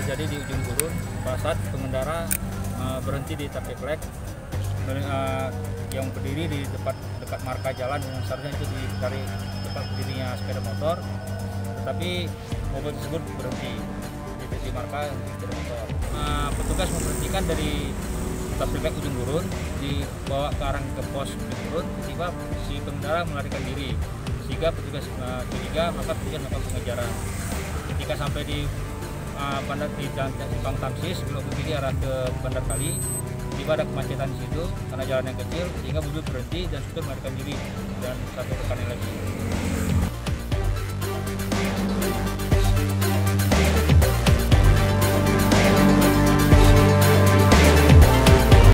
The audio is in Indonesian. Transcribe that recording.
13.30 WIB itu terjadi di ujung gurun saat pengendara uh, berhenti di traffic light uh, yang berdiri di dekat dekat marka jalan yang seharusnya itu di, dari tempat berdirinya sepeda motor tetapi mobil tersebut berhenti di titik marka sepeda motor. Uh, petugas memberhentikan dari traffic light ujung gurun dibawa ke arah ke pos ujung gurun tiba si pengendara melarikan diri sehingga petugas uh, curiga maka petugas melakukan pengejaran. Ketika sampai di uh, bandar di jalan Simpang Tamsis belok ke kiri arah ke Bandar Kali tiba ada kemacetan di situ karena jalan yang kecil sehingga mobil berhenti dan supir melarikan diri dan satu rekannya lagi